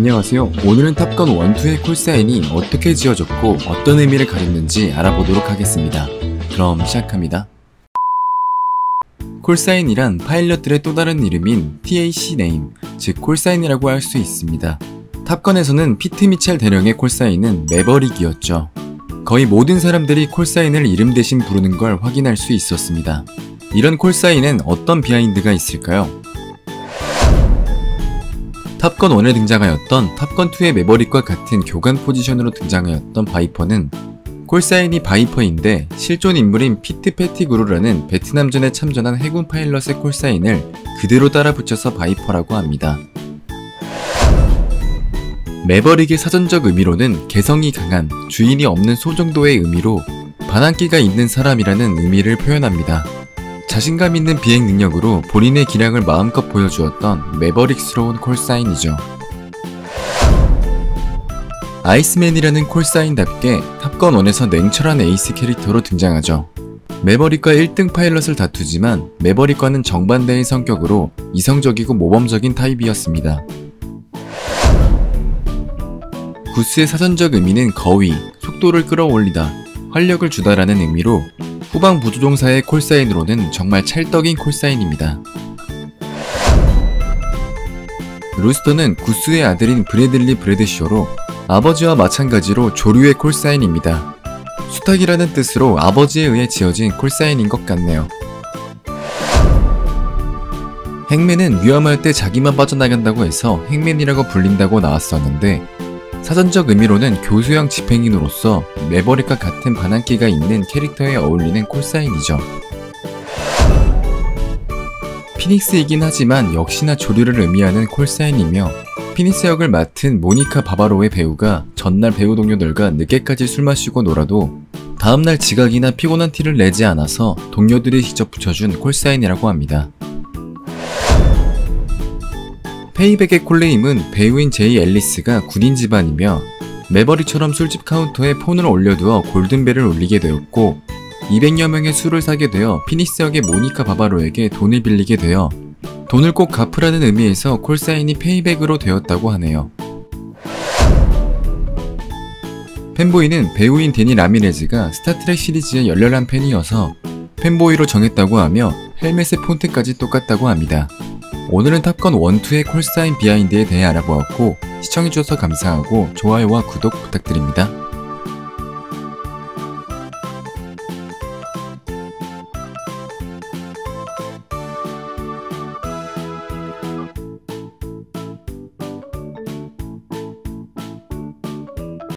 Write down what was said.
안녕하세요. 오늘은 탑건 1, 2의 콜사인이 어떻게 지어졌고 어떤 의미를 가졌는지 알아보도록 하겠습니다. 그럼 시작합니다. 콜사인이란 파일럿들의 또 다른 이름인 TAC name, 즉 콜사인이라고 할 수 있습니다. 탑건에서는 피트 미첼 대령의 콜사인은 매버릭이었죠. 거의 모든 사람들이 콜사인을 이름 대신 부르는 걸 확인할 수 있었습니다. 이런 콜사인엔 어떤 behind가 있을까요? 탑건 1에 등장하였던 탑건 2의 매버릭과 같은 교관 포지션으로 등장하였던 바이퍼는 콜사인이 바이퍼인데 실존 인물인 피트 패티그루라는 베트남전에 참전한 해군 파일럿의 콜사인을 그대로 따라 붙여서 바이퍼라고 합니다. 매버릭의 사전적 의미로는 개성이 강한 주인이 없는 소 정도의 의미로 반항기가 있는 사람이라는 의미를 표현합니다. 자신감 있는 비행 능력으로 본인의 기량을 마음껏 보여주었던 매버릭스러운 콜사인이죠. 아이스맨이라는 콜사인답게 탑건 1에서 냉철한 에이스 캐릭터로 등장하죠. 매버릭과 1등 파일럿을 다투지만 매버릭과는 정반대의 성격으로 이성적이고 모범적인 타입이었습니다. 구스의 사전적 의미는 거위, 속도를 끌어올리다, 활력을 주다라는 의미로 후방 부조종사의 콜사인으로는 정말 찰떡인 콜사인입니다. 루스터는 구스의 아들인 브래들리 브래드쇼로 아버지와 마찬가지로 조류의 콜사인입니다. 수탉이라는 뜻으로 아버지에 의해 지어진 콜사인인 것 같네요. 행맨은 위험할 때 자기만 빠져나간다고 해서 행맨이라고 불린다고 나왔었는데 사전적 의미로는 교수형 집행인으로서 매버릭과 같은 반항기가 있는 캐릭터에 어울리는 콜사인이죠. 피닉스이긴 하지만 역시나 조류를 의미하는 콜사인이며 피닉스 역을 맡은 모니카 바바로의 배우가 전날 배우 동료들과 늦게까지 술 마시고 놀아도 다음날 지각이나 피곤한 티를 내지 않아서 동료들이 직접 붙여준 콜사인이라고 합니다. 페이백의 call name은 배우인 제이 앨리스가 군인 집안이며 매버릭처럼 술집 카운터에 폰을 올려두어 골든벨을 울리게 되었고 200여 명의 술을 사게 되어 피닉스 역의 모니카 바바로에게 돈을 빌리게 되어 돈을 꼭 갚으라는 의미에서 콜사인이 페이백으로 되었다고 하네요. 팬보이는 배우인 데니 라미레즈가 스타트렉 시리즈의 열렬한 팬이어서 팬보이로 정했다고 하며 헬멧의 폰트까지 똑같다고 합니다. 오늘은 탑건 1, 2의 콜사인 behind에 대해 알아보았고 시청해주셔서 감사하고 좋아요와 구독 부탁드립니다.